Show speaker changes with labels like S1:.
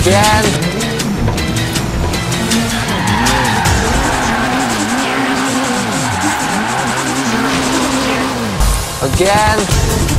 S1: Again. Again.